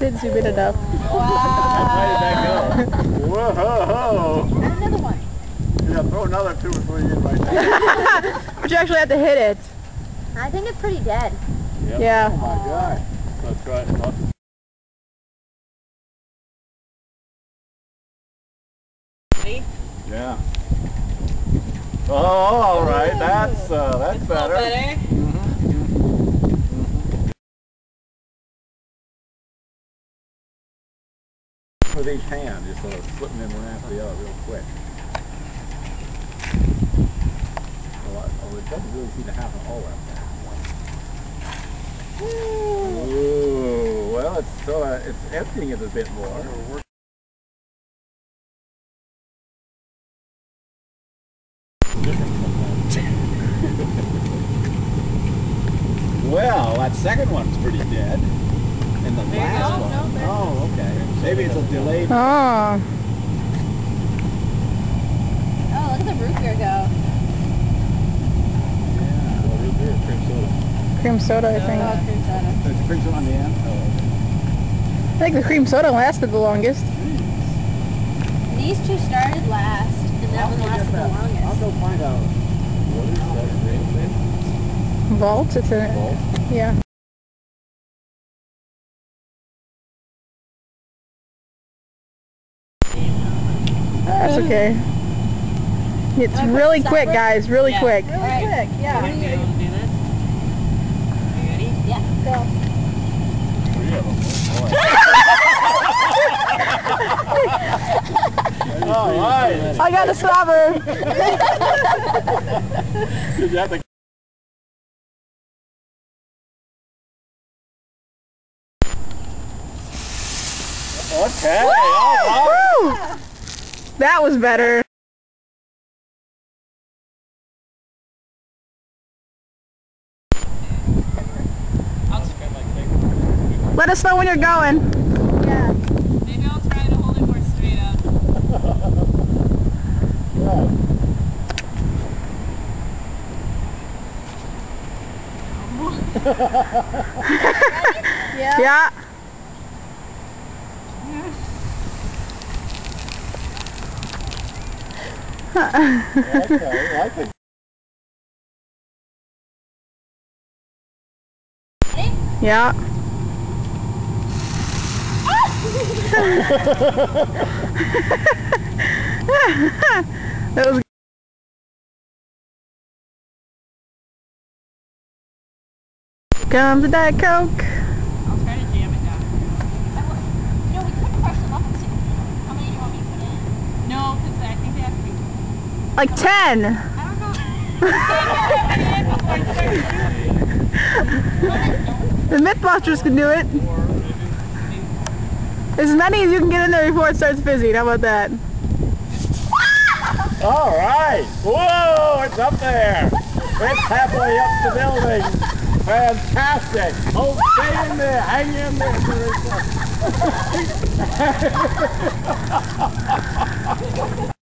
Did zoom in enough. Why did that go? Whoa! Another one. Yeah, throw another two before you get right there. But you actually have to hit it. I think it's pretty dead. Yep. Yeah. Oh my god. Let's try it. Let's- Yeah. Oh, all right. That's uh, that's better. With each hand, just sort of slipping in one after the other real quick. It doesn't really seem to happen all at once. Ooh, well, it's sort of, uh, it's emptying it a bit more. Well, that second one's pretty dead. And the last one. oh, okay. Maybe it's a delayed. Oh. Oh, look at the root beer go. Yeah, well, root beer, cream soda. Cream soda, I think. Oh, cream soda. There's cream soda on the end. Oh, I think the cream soda lasted the longest. These two started last, and that one lasted the longest. I'll go find out. What is that green thing? Vault, it's in Vault? Yeah. Okay. It's Wanna really quick, separate? guys. Really Yeah. quick. Really quick, yeah. Yeah, go. Three of them. Oh, All right. I got a stopper. Did you have to Okay. All right. Woo! That was better. Let us know when you're going. Yeah. Maybe I'll try to hold it more straight up. Yeah. Yeah. Okay. I Yeah. that was Comes a Diet Coke. I'll try to jam it down. You know, we could crush them up and see how many do you want me to put in. No, because I think they have to be. Like 10. I don't. The Mythbusters can do it. As many as you can get in there before it starts fizzing. How about that? All right. Whoa, it's up there. It's halfway up the building. Fantastic. Oh, stay in there. Hang in there. Teresa.